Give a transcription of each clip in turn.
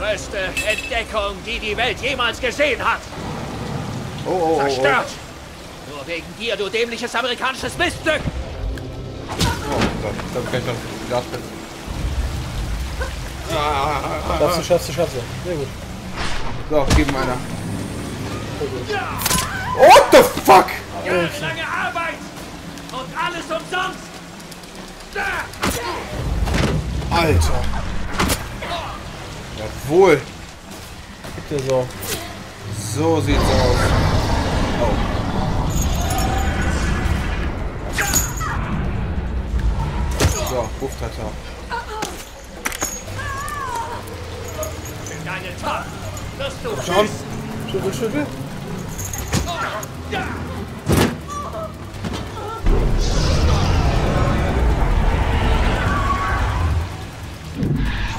größte Entdeckung, die die Welt jemals gesehen hat. Oh, oh, oh, Zerstört. Nur wegen dir, du dämliches amerikanisches Miststück. Oh Gott, ich glaube, ich kann noch Glasblitz. Schaffst du, schaffst du, schaffst du. Sehr gut. So, gib ihm einer. What the fuck? Jahrelange Arbeit. Und alles umsonst. Da. Alter. Jawohl. Dir so. So sieht's aus. Oh. So, Buftata. Komm. Schüttel, schüttel.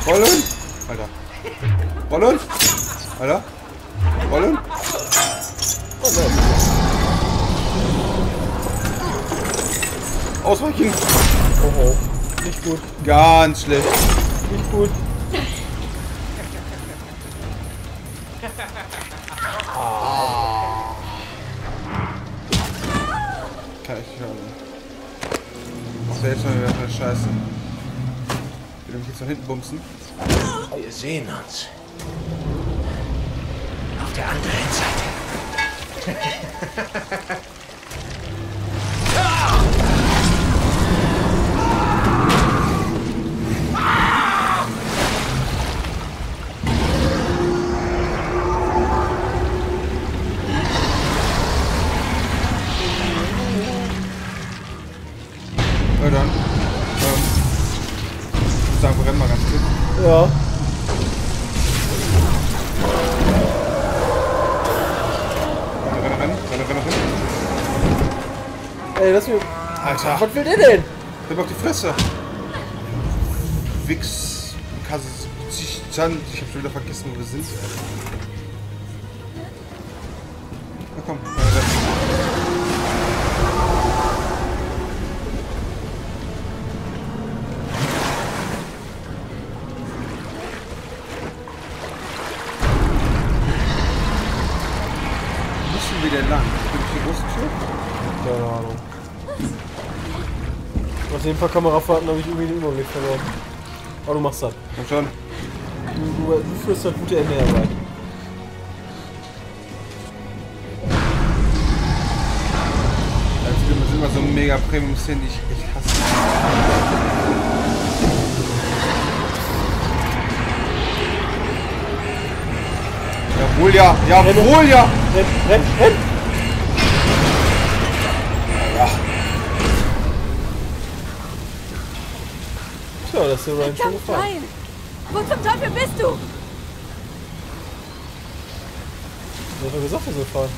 Rollen. Alter. Rollen. Alter. Rollen. Oh, nice. Ausweichen. Oh, oh. Nicht gut, Ganz schlecht. nicht gut. Kann ich hören. Macht der jetzt schon wieder eine Scheiße. Will mich jetzt von hinten bumsen? Wir sehen uns. Auf der anderen Seite. Was will der denn? gib auf die Fresse. Wix. Kasichan. Ich hab schon wieder vergessen, wo wir sind. Fall Kamerafahrten habe ich irgendwie den Überblick verloren. Aber du machst das. Komm schon. Du, du, du führst das gute Ende herbei. Filme sind immer so mega Premium-Szenen, die ich echt hasse. Jawohl ja, jawohl ja! Renn, renn, renn! Tja, das ist der Ryan schon nein! Wo zum Teufel bist du? Ich hab doch gesagt, wir sollen fahren.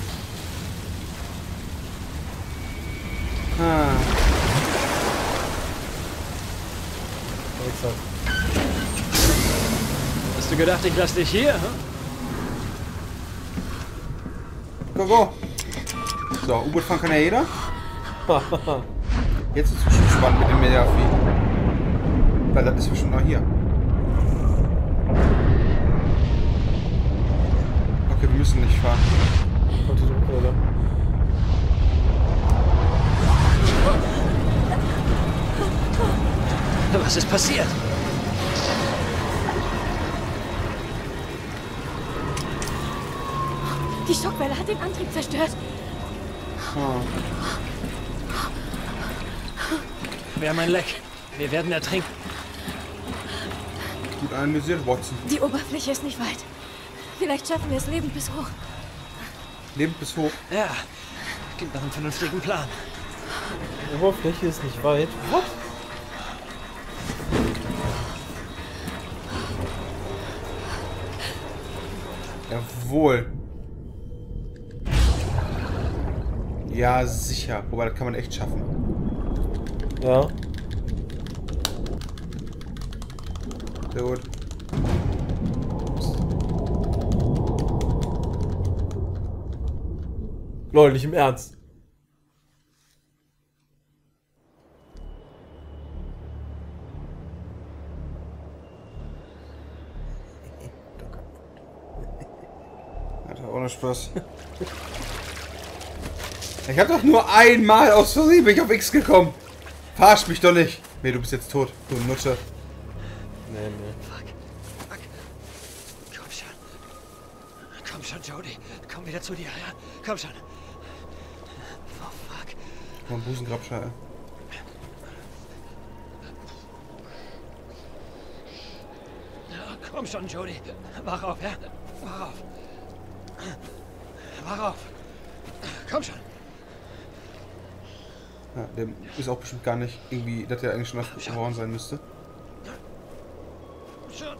ah. Hast du gedacht, ich lass dich hier? Hm? go, go! So, U-Boot fahren kann ja jeder. Jetzt ist es schon spannend mit dem Mediafi. Weil das ist bestimmt noch hier. Okay, wir müssen nicht fahren. Kommt die Druckwelle. Was ist passiert? Die Schockwelle hat den Antrieb zerstört. Ah. Wir haben ein Leck. Wir werden ertrinken. Gut analysiert, Watson. Die Oberfläche ist nicht weit. Vielleicht schaffen wir es lebend bis hoch. Lebend bis hoch. Ja, gibt noch einen vernünftigen Plan. Die Oberfläche ist nicht weit. What? Jawohl. Ja, sicher. Wobei, das kann man echt schaffen. Ja. Sehr gut. Lol, nicht im Ernst. ohne Spaß. Ich hab doch nur einmal aus Versehen bin ich auf X gekommen. Verarsch mich doch nicht. Nee, du bist jetzt tot, du Nutte. Nee, nee. Fuck. Fuck. Komm schon. Komm schon, Jody. Komm wieder zu dir, ja? Komm schon. Oh, fuck. Mein Busengrabschal. Ja, komm schon, Jody. Wach auf, ja? Wach auf. Wach auf. Komm schon. Ja, der ist auch bestimmt gar nicht irgendwie, dass der eigentlich schon was geworden sein müsste. Schon.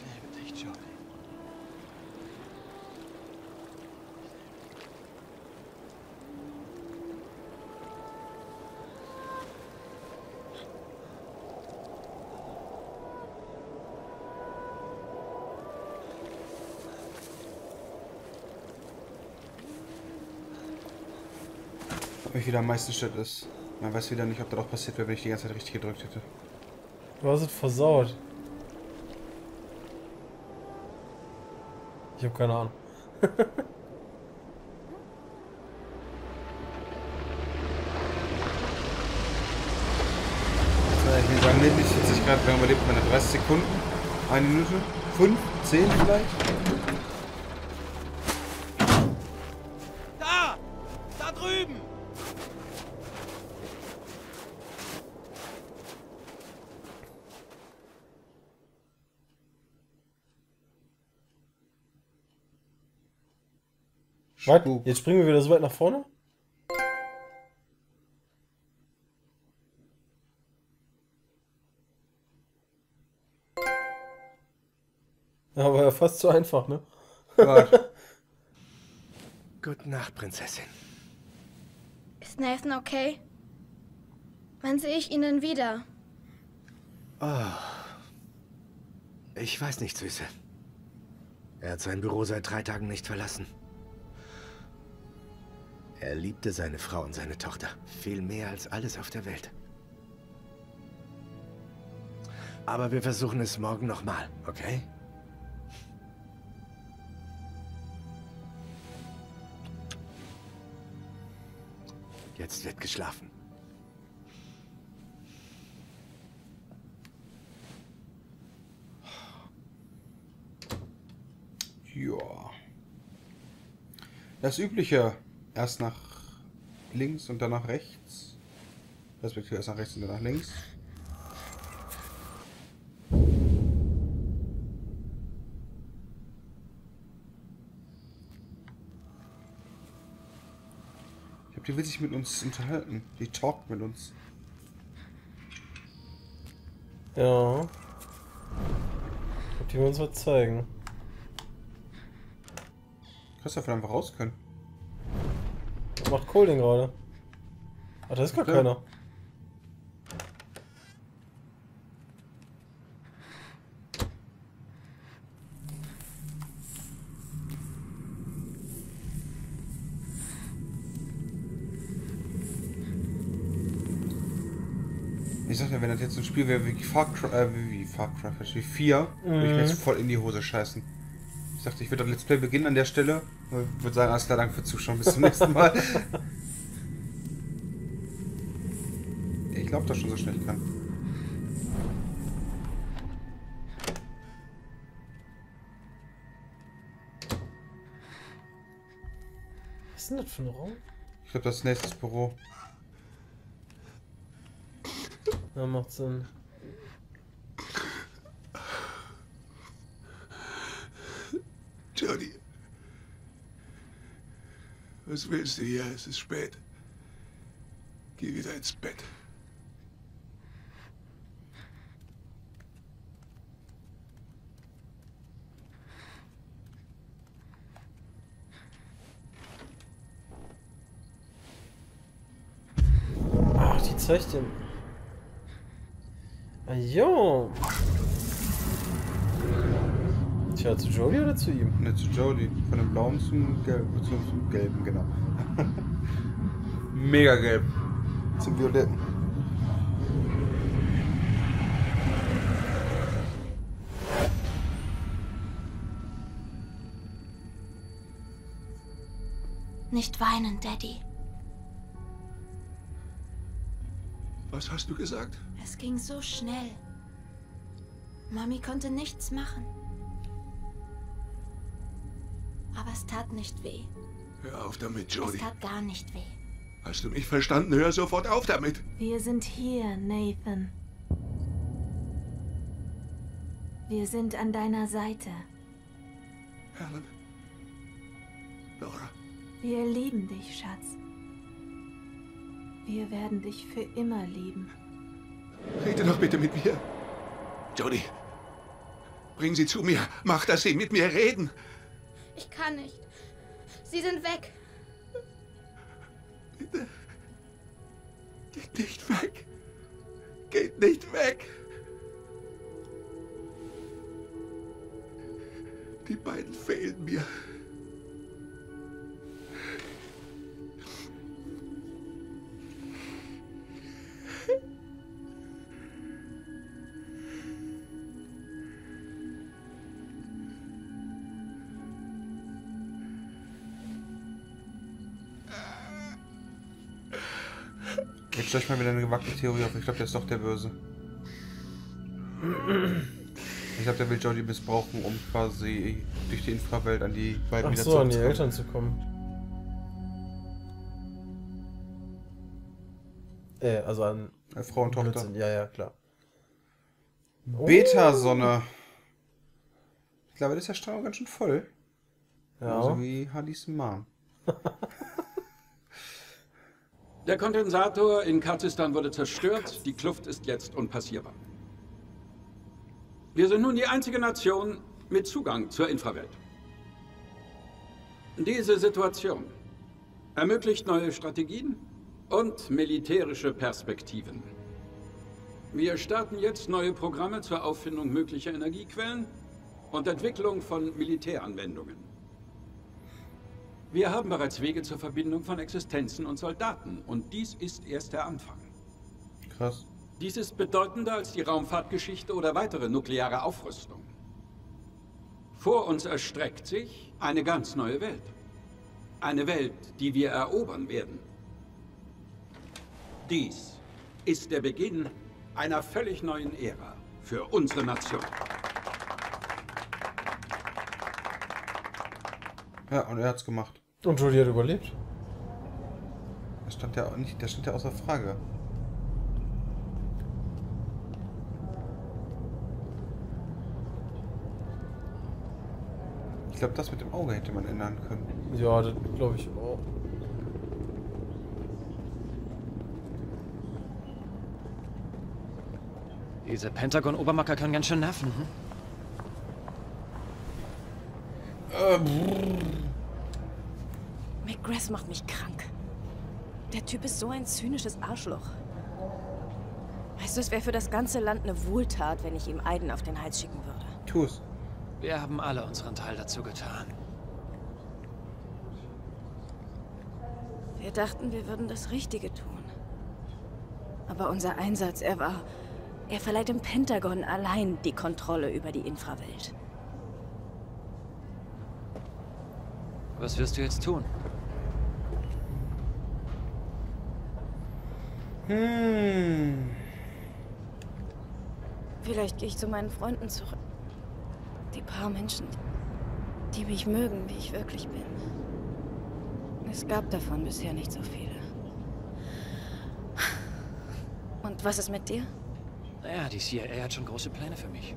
Ich liebe dich, Jody. Mich wieder am meisten stört ist, man weiß wieder nicht, ob das auch passiert wäre, wenn ich die ganze Zeit richtig gedrückt hätte. Du hast es versaut. Ich habe keine Ahnung. Ich will sagen, mindestens 40 Grad, man lebt man 30 Sekunden, eine Minute, 5, 10 vielleicht. Spuk. Jetzt springen wir wieder so weit nach vorne? Ja, war ja fast zu einfach, ne? Warte. Gute Nacht, Prinzessin. Ist Nathan okay? Wann sehe ich ihn denn wieder? Ich weiß nicht, Süße. Er hat sein Büro seit drei Tagen nicht verlassen. Er liebte seine Frau und seine Tochter. Viel mehr als alles auf der Welt. Aber wir versuchen es morgen nochmal, okay? Jetzt wird geschlafen. Ja. Das übliche. Erst nach links und dann nach rechts. Respektive erst nach rechts und dann nach links. Ich glaube, die will sich mit uns unterhalten. Die talkt mit uns. Ja. Ich glaub, die will uns was zeigen. Kannst davon einfach raus können. Macht Cole denn gerade? Ach, da ist gar Ja. keiner. Ich sag ja, wenn das jetzt ein Spiel wäre wie Far Cry, äh, wie Far Cry, wie 4, würde ich mir jetzt voll in die Hose scheißen. Ich dachte, ich würde das Let's Play beginnen an der Stelle. und Würde sagen, alles klar, danke für Zuschauen, bis zum nächsten Mal. ich glaube, dass schon so schnell kann. Was ist denn das für ein Raum? Ich glaube, das ist nächstes Büro. Ja, macht Sinn. Jody. Was willst du hier? Es ist spät. Geh wieder ins Bett. Ach, die zeigt den. Ah, jo. Tja, zu Jodie oder zu ihm? Ne, zu Jodie. Von dem blauen zum gelben. Zum, zum gelben, genau. Mega gelb. Zum violetten. Nicht weinen, Daddy. Was hast du gesagt? Es ging so schnell. Mami konnte nichts machen. Aber es tat nicht weh. Hör auf damit, Es Jody. tat gar nicht weh. Hast du mich verstanden? Hör sofort auf damit. Wir sind hier, Nathan. Wir sind an deiner Seite. Helen. Laura. Wir lieben dich, Schatz. Wir werden dich für immer lieben. Rede doch bitte mit mir. Jody. Bring sie zu mir. Mach, dass sie mit mir reden. Ich kann nicht. Sie sind weg. Geht nicht weg. Geht nicht weg. Die beiden fehlen mir. Jetzt stell ich mal wieder eine gewagte Theorie auf. Ich glaube, der ist doch der Böse. Ich glaube, der will Jodie missbrauchen, um quasi durch die Infrawelt an die beiden Ach wieder so, an die. Eltern zu kommen. Äh, also an Äh, Frau und Tochter. Blödsinn. Ja, ja, klar. Beta-Sonne. Ich glaube, das ist der Strahl ganz schön voll. Ja. So wie Hadis Mom. Der Kondensator in Kazistan wurde zerstört, die Kluft ist jetzt unpassierbar. Wir sind nun die einzige Nation mit Zugang zur Infrawelt. Diese Situation ermöglicht neue Strategien und militärische Perspektiven. Wir starten jetzt neue Programme zur Auffindung möglicher Energiequellen und Entwicklung von Militäranwendungen. Wir haben bereits Wege zur Verbindung von Existenzen und Soldaten und dies ist erst der Anfang. Krass. Dies ist bedeutender als die Raumfahrtgeschichte oder weitere nukleare Aufrüstung. Vor uns erstreckt sich eine ganz neue Welt. Eine Welt, die wir erobern werden. Dies ist der Beginn einer völlig neuen Ära für unsere Nation. Ja, und er hat's gemacht. Und Jodie hat überlebt. Das stand ja auch nicht, das stand ja außer Frage. Ich glaube, das mit dem Auge hätte man ändern können. Ja, das glaube ich auch. Diese Pentagon-Obermacker können ganz schön nerven. Hm? McGrath macht mich krank. Der Typ ist so ein zynisches Arschloch. Weißt du, es wäre für das ganze Land eine Wohltat, wenn ich ihm Eiden auf den Hals schicken würde. Tu's. Wir haben alle unseren Teil dazu getan. Wir dachten, wir würden das Richtige tun. Aber unser Einsatz, er war... Er verleiht dem Pentagon allein die Kontrolle über die Infrawelt. Was wirst du jetzt tun? Hm. Vielleicht gehe ich zu meinen Freunden zurück. Die paar Menschen, die mich mögen, wie ich wirklich bin. Es gab davon bisher nicht so viele. Und was ist mit dir? Naja, die CIA hat schon große Pläne für mich.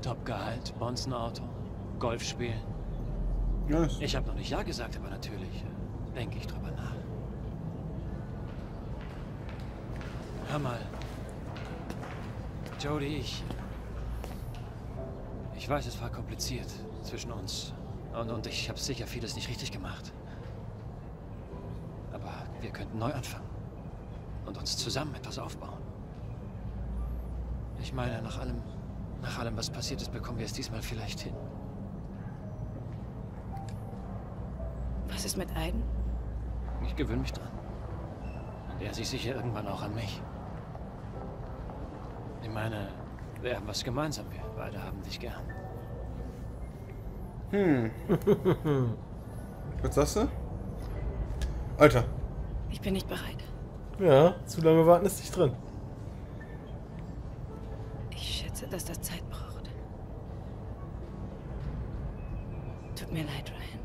Top-Gehalt, Bonzenauto, Golf spielen. Yes. Ich habe noch nicht Ja gesagt, aber natürlich äh, denke ich drüber nach. Mal, Jody, ich. Ich weiß, es war kompliziert zwischen uns. Und, und ich habe sicher vieles nicht richtig gemacht. Aber wir könnten neu anfangen. Und uns zusammen etwas aufbauen. Ich meine, nach allem, nach allem, was passiert ist, bekommen wir es diesmal vielleicht hin. Was ist mit Aiden? Ich gewöhne mich dran. Er sieht sicher irgendwann auch an mich. Ich meine, wir haben was gemeinsam. Wir beide haben dich gern. Hm. Was sagst du? Alter. Ich bin nicht bereit. Ja, zu lange warten ist nicht drin. Ich schätze, dass das Zeit braucht. Tut mir leid, Ryan.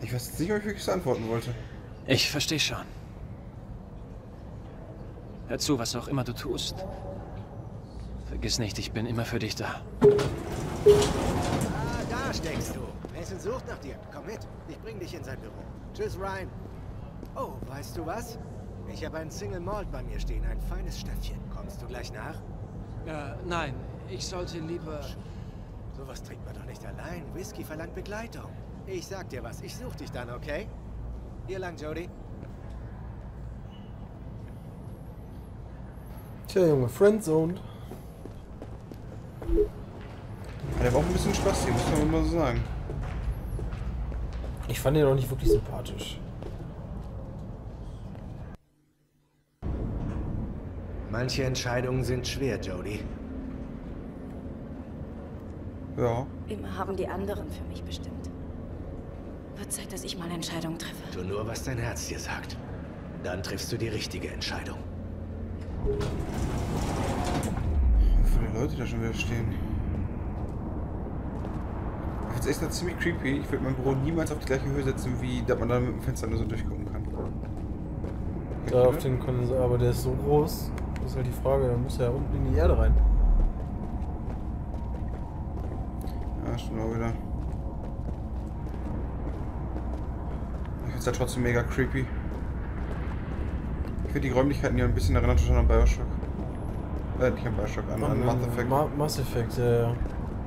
Ich weiß jetzt nicht, ob ich wirklich antworten wollte. Ich verstehe schon. Hör zu, was auch immer du tust. Vergiss nicht, ich bin immer für dich da. Ah, da steckst du. Mason sucht nach dir. Komm mit. Ich bring dich in sein Büro. Tschüss, Ryan. Oh, weißt du was? Ich habe ein Single Malt bei mir stehen. Ein feines Stöffchen. Kommst du gleich nach? Äh, nein. Ich sollte lieber... Sowas trinkt man doch nicht allein. Whisky verlangt Begleitung. Ich sag dir was. Ich such dich dann, okay? Hier lang, Jody. Tja, Junge, Friendzoned. Ja, der war auch ein bisschen Spaß hier, muss man mal so sagen. Ich fand ihn auch nicht wirklich sympathisch. Manche Entscheidungen sind schwer, Jody. Ja. Immer haben die anderen für mich bestimmt. Wird Zeit, dass ich mal Entscheidungen treffe. Tu nur, was dein Herz dir sagt. Dann triffst du die richtige Entscheidung. Wie viele Leute da schon wieder stehen. Ich find's echt noch ziemlich creepy. Ich würde mein Büro niemals auf die gleiche Höhe setzen, wie dass man da mit dem Fenster nur so durchgucken kann. Da auf den Kondensator, aber der ist so groß. Das ist halt die Frage, da muss er ja unten in die Erde rein. Ja, stimmt auch wieder. Ich find's ja trotzdem mega creepy. Ich finde die Räumlichkeiten hier ein bisschen erinnert schon an Bioshock. Äh, nicht an Bioshock, an, an Mass Effect. Ma Mass Effect, ja, ja.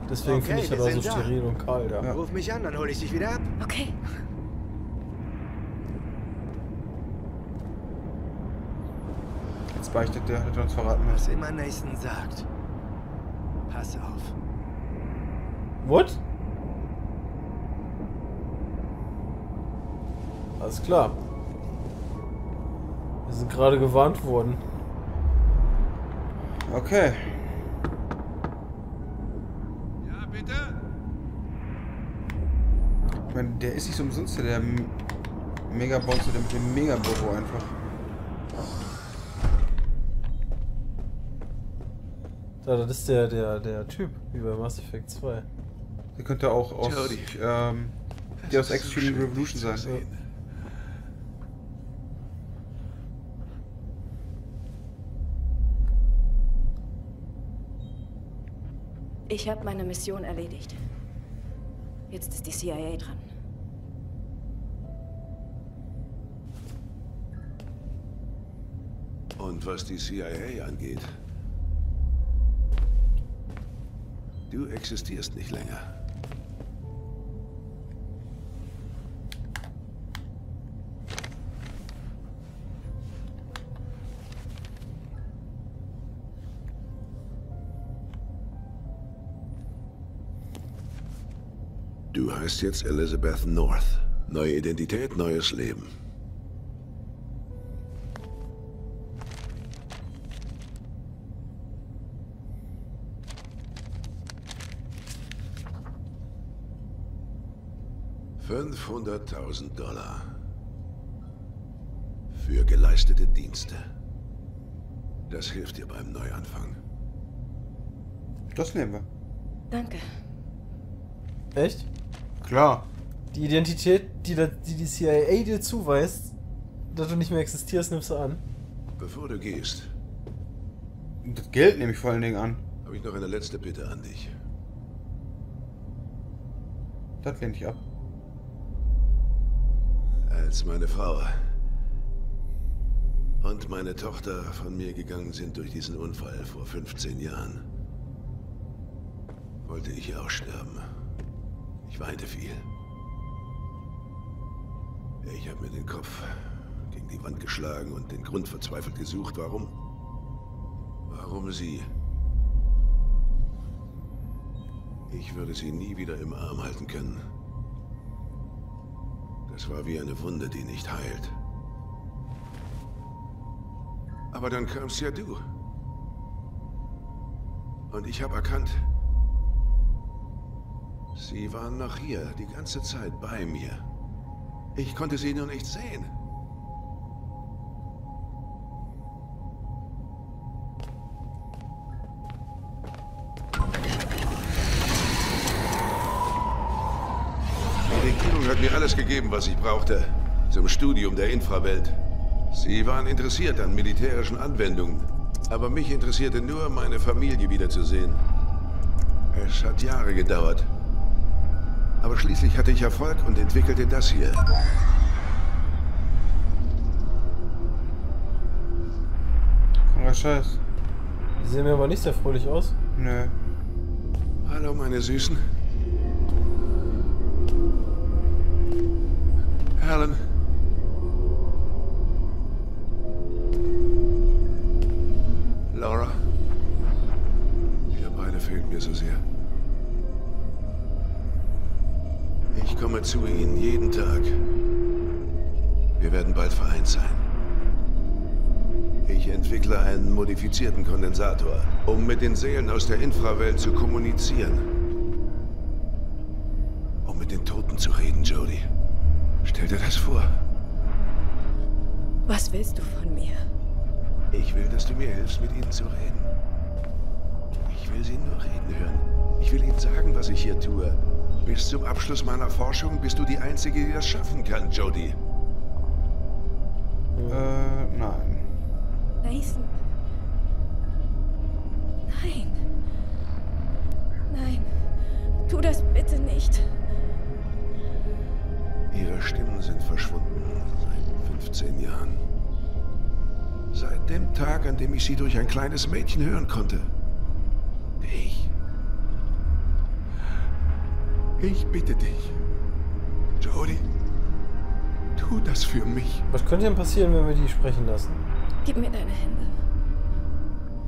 Deswegen Okay, finde ich das auch so da. steril und kalt, ja. Ja. Ruf mich an, dann hole ich dich wieder ab. Okay. Jetzt beichtet der, hat er uns verraten. Was immer Nathan sagt. Pass auf. What? Alles klar. Wir sind gerade gewarnt worden. Okay. Ja, bitte? Ich meine, der ist nicht so umsonst der M- Megabouncer, der mit dem Megabüro einfach. Da, das ist der, der, der Typ, wie bei Mass Effect 2. Der könnte auch aus, ähm, der aus Extreme Revolution sein. Ich habe meine Mission erledigt. Jetzt ist die CIA dran. Und was die CIA angeht. Du existierst nicht länger. Du heißt jetzt Elizabeth North. Neue Identität, neues Leben. Fünfhunderttausend Dollar. Für geleistete Dienste. Das hilft dir beim Neuanfang. Das nehmen wir. Danke. Echt? Klar. Die Identität, die die, die CIA dir zuweist, dass du nicht mehr existierst, nimmst du an. Bevor du gehst, Das Geld nehme ich vor allen Dingen an. habe ich noch eine letzte Bitte an dich. Das lehne ich ab. Als meine Frau und meine Tochter von mir gegangen sind durch diesen Unfall vor 15 Jahren, wollte ich auch sterben. Ich weinte viel. Ich habe mir den Kopf gegen die Wand geschlagen und den Grund verzweifelt gesucht. Warum? Warum sie? Ich würde sie nie wieder im Arm halten können. Es war wie eine Wunde, die nicht heilt. Aber dann kamst ja du. Und ich habe erkannt, sie waren noch hier, die ganze Zeit bei mir. Ich konnte sie nur nicht sehen. Die Regierung hat mir alles gegeben, was ich brauchte. Zum Studium der Infrawelt. Sie waren interessiert an militärischen Anwendungen. Aber mich interessierte nur, meine Familie wiederzusehen. Es hat Jahre gedauert. Aber schließlich hatte ich Erfolg und entwickelte das hier. Kranker Scheiß. Die sehen mir aber nicht sehr fröhlich aus. Nö. Hallo, meine Süßen. Helen. Laura. Ihr beide fehlt mir so sehr. Komme zu Ihnen jeden Tag. Wir werden bald vereint sein. Ich entwickle einen modifizierten Kondensator, um mit den Seelen aus der Infrawelt zu kommunizieren. Um mit den Toten zu reden, Jodie. Stell dir das vor. Was willst du von mir? Ich will, dass du mir hilfst, mit ihnen zu reden. Ich will sie nur reden hören. Ich will ihnen sagen, was ich hier tue. Bis zum Abschluss meiner Forschung bist du die Einzige, die das schaffen kann, Jodie. Äh, nein. Nathan. Nein. Nein. Tu das bitte nicht. Ihre Stimmen sind verschwunden seit 15 Jahren. Seit dem Tag, an dem ich sie durch ein kleines Mädchen hören konnte. Ich bitte dich. Jodie. Tu das für mich. Was könnte denn passieren, wenn wir die sprechen lassen? Gib mir deine Hände.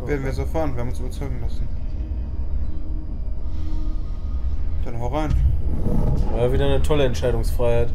Werden wir so fahren, wir haben uns überzeugen lassen. Dann hau rein. Ja, wieder eine tolle Entscheidungsfreiheit.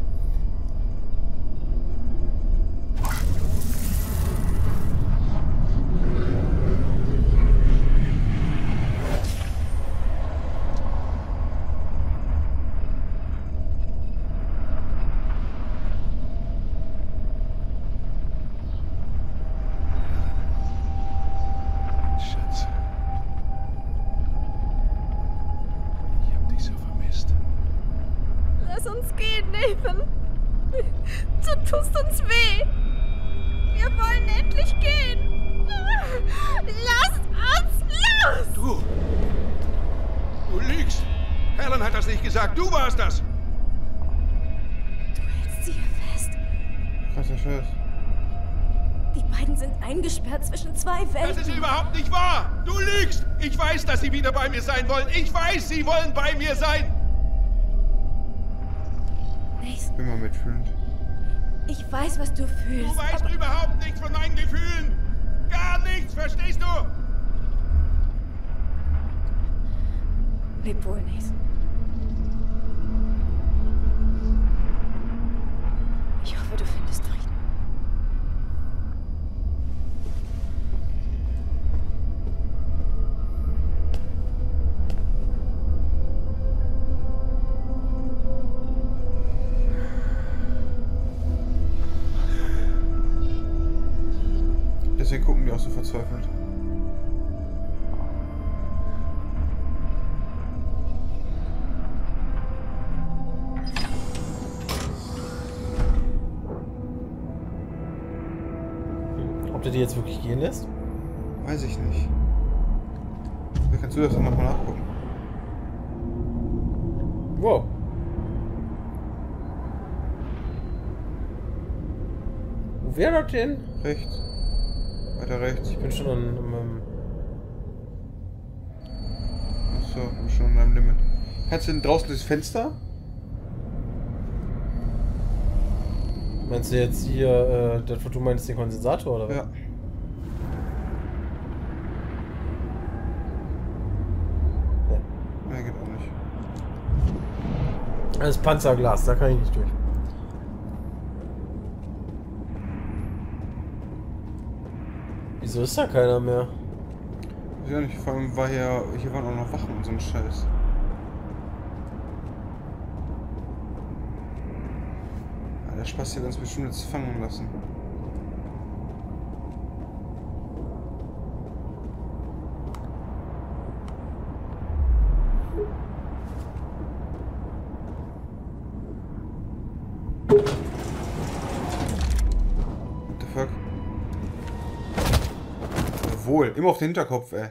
Krasser Scheiß. Die beiden sind eingesperrt zwischen zwei Das Welten. ist überhaupt nicht wahr! Du lügst! Ich weiß, dass sie wieder bei mir sein wollen. Ich weiß, sie wollen bei mir sein! Nathan, mal mitfühlend. ich weiß, was du fühlst. Du weißt aber überhaupt nichts von meinen Gefühlen! Gar nichts, verstehst du? Leb wohl, Nathan. Ich hoffe, du findest Frieden. Deswegen gucken die auch so verzweifelt. Die jetzt wirklich gehen lässt? Weiß ich nicht. Vielleicht kannst du das dann nochmal nachgucken. Wow. Wo wäre das denn? Rechts. Weiter rechts. Ich bin schon an, meinem. Achso, bin schon an deinem Limit. Kannst du denn draußen durchs Fenster? Meinst du jetzt hier, äh, das, was du meinst, den Kondensator oder was? Ja. Das ist Panzerglas, da kann ich nicht durch. Wieso ist da keiner mehr? Ja, nicht, vor allem war hier, hier waren auch noch Wachen und so ein Scheiß. Ja, der Spaß hier ganz bestimmt jetzt fangen lassen. Auf den Hinterkopf, ey.